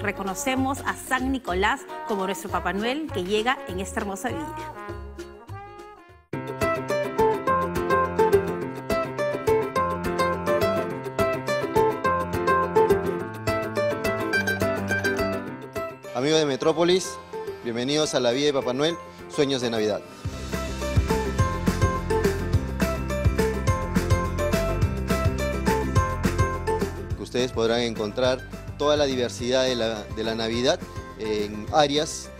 reconocemos a San Nicolás como nuestro Papá Noel que llega en esta hermosa villa. Amigos de Metrópolis, bienvenidos a la Vía de Papá Noel, Sueños de Navidad. Ustedes podrán encontrar toda la diversidad de la, Navidad en áreas,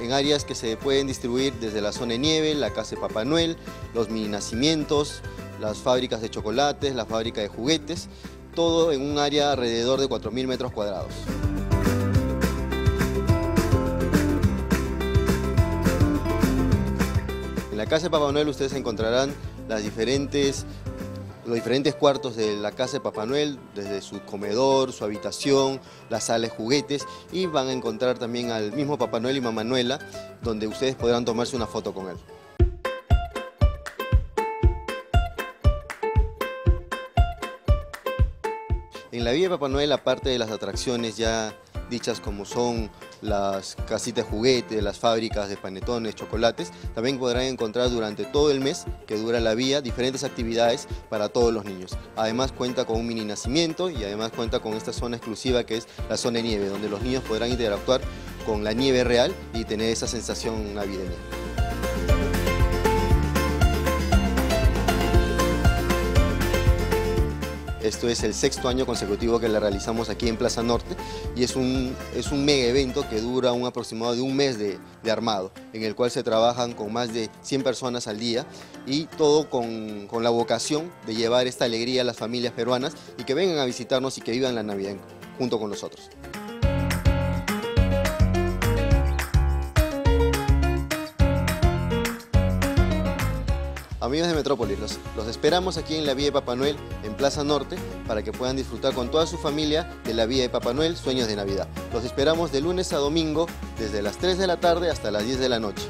en, áreas que se pueden distribuir desde la zona de nieve, la casa de Papá Noel, los mini nacimientos, las fábricas de chocolates, la fábrica de juguetes, todo en un área alrededor de 4.000 metros cuadrados. En la casa de Papá Noel ustedes encontrarán las diferentes, los diferentes cuartos de la casa de Papá Noel, desde su comedor, su habitación, la sala de juguetes y van a encontrar también al mismo Papá Noel y Mamá donde ustedes podrán tomarse una foto con él. En la Vía de Papá Noel, aparte de las atracciones ya dichas como son las casitas de juguetes, las fábricas de panetones, chocolates. También podrán encontrar durante todo el mes que dura la vía diferentes actividades para todos los niños. Además cuenta con un mini nacimiento y además cuenta con esta zona exclusiva que es la zona de nieve, donde los niños podrán interactuar con la nieve real y tener esa sensación navideña. Esto es el sexto año consecutivo que la realizamos aquí en Plaza Norte y es un, es un mega evento que dura un aproximado de un mes de, armado, en el cual se trabajan con más de 100 personas al día y todo con, con la vocación de llevar esta alegría a las familias peruanas y que vengan a visitarnos y que vivan la Navidad junto con nosotros. Amigos de Metrópolis, los, esperamos aquí en la Vía de Papá Noel, en Plaza Norte, para que puedan disfrutar con toda su familia de la Vía de Papá Noel, Sueños de Navidad. Los esperamos de lunes a domingo, desde las 3 de la tarde hasta las 10 de la noche.